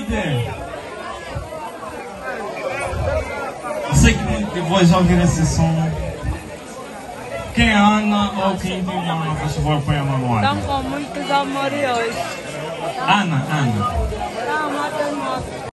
noite! Eu sei que depois de ouvir esse som, quem é Ana ou quem é tem uma, por favor, põe a mão no ar. Estão com muitos amores hoje. Ana, Ana.